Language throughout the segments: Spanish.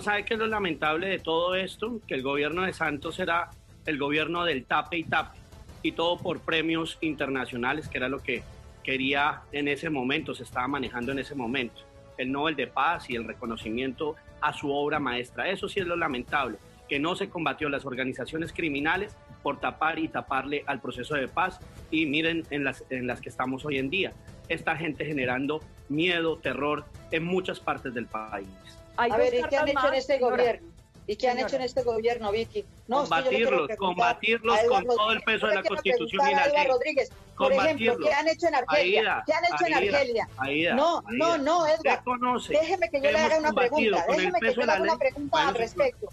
¿sabe qué es lo lamentable de todo esto? Que el gobierno de Santos era el gobierno del tape y tape, y todo por premios internacionales, que era lo que quería en ese momento, se estaba manejando en ese momento. El Nobel de Paz y el reconocimiento a su obra maestra. Eso sí es lo lamentable, que no se combatió las organizaciones criminales por tapar y taparle al proceso de paz. Y miren en las, en las que estamos hoy en día. Esta gente generando miedo, terror en muchas partes del país. A ver, ¿y qué han hecho en este gobierno? ¿Y qué han hecho en este gobierno, Vicky? No, combatirlos, combatirlos con todo el peso de la Constitución y la ley. Rodríguez, por ejemplo, ¿qué han hecho en Argelia? ¿Qué han hecho en Argelia? no, no, no, Edgar. Déjeme que yo le haga una pregunta. Déjeme que yo le haga una pregunta al respecto.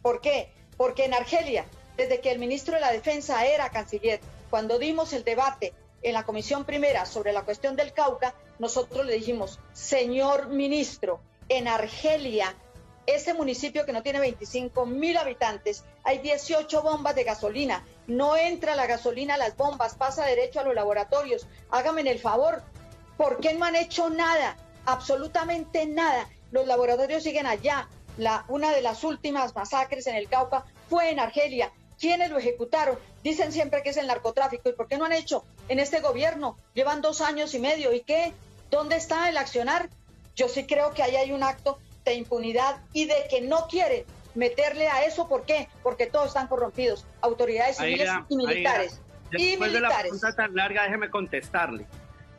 ¿Por qué? Porque en Argelia, desde que el ministro de la Defensa era canciller, cuando dimos el debate en la comisión primera sobre la cuestión del Cauca, nosotros le dijimos, señor ministro, en Argelia ese municipio que no tiene 25 mil habitantes, hay 18 bombas de gasolina. No entra la gasolina a las bombas, pasa derecho a los laboratorios. Hágame el favor. ¿Por qué no han hecho nada? Absolutamente nada. Los laboratorios siguen allá. La, una de las últimas masacres en el Cauca fue en Argelia. ¿Quiénes lo ejecutaron? Dicen siempre que es el narcotráfico. ¿Y por qué no han hecho en este gobierno? Llevan dos años y medio. ¿Y qué? ¿Dónde está el accionar? Yo sí creo que ahí hay un acto de impunidad y de que no quiere meterle a eso. ¿Por qué? Porque todos están corrompidos, autoridades civiles y militares. Después de la pregunta tan larga, déjeme contestarle.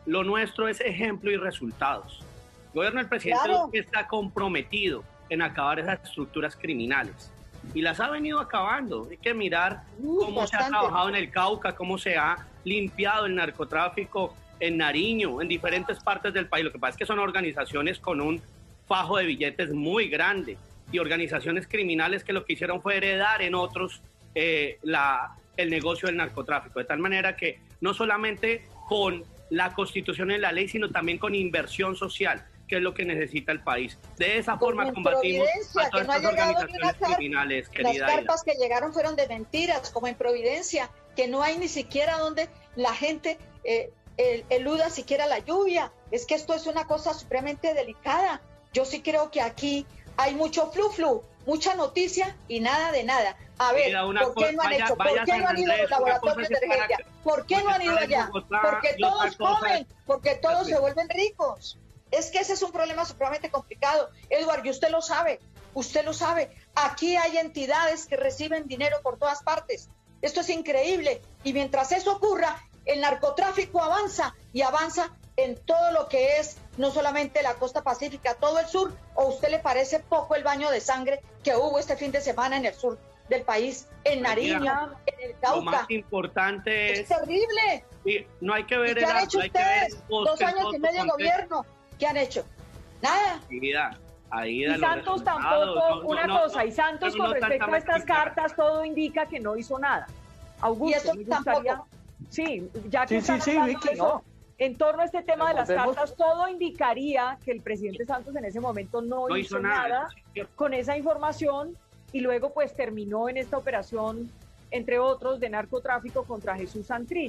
Lo nuestro es ejemplo y resultados. El gobierno del presidente está comprometido en acabar esas estructuras criminales y las ha venido acabando. Hay que mirar cómo se ha trabajado en el Cauca, cómo se ha limpiado el narcotráfico en Nariño, en diferentes partes del país. Lo que pasa es que son organizaciones con un fajo de billetes muy grande y organizaciones criminales que lo que hicieron fue heredar en otros eh, la, el negocio del narcotráfico. De tal manera que no solamente con la constitución y la ley, sino también con inversión social, que es lo que necesita el país. De esa forma combatimos a todas estas organizaciones criminales, querida. Las carpas que llegaron fueron de mentiras, como en Providencia, que no hay ni siquiera donde la gente eh, eluda siquiera la lluvia. Es que esto es una cosa supremamente delicada. Yo sí creo que aquí hay mucho flu flu, mucha noticia y nada de nada. A ver, ¿por qué no han hecho? ¿Por qué no han ido a los laboratorios de emergencia? ¿Por qué no han ido allá? Porque todos comen, porque todos se vuelven ricos. Es que ese es un problema supremamente complicado. Eduardo, y usted lo sabe, usted lo sabe. Aquí hay entidades que reciben dinero por todas partes. Esto es increíble. Y mientras eso ocurra, el narcotráfico avanza y avanza en todo lo que es no solamente la costa pacífica, todo el sur, o usted le parece poco el baño de sangre que hubo este fin de semana en el sur del país, en Nariño, en el Cauca. Lo más importante es... Es terrible. no hay que ver ¿Qué han hecho ustedes? Dos años y medio de gobierno. ¿Qué han hecho? Nada. y Santos tampoco, una cosa, y Santos con respecto a estas cartas todo indica que no hizo nada. Augusto, y tampoco. Sí, ya que sí, sí, sí, Vicky, no. En torno a este tema de las cartas, todo indicaría que el presidente Santos en ese momento no, hizo, nada, con esa información y luego pues terminó en esta operación, entre otros, de narcotráfico contra Jesús Santrich.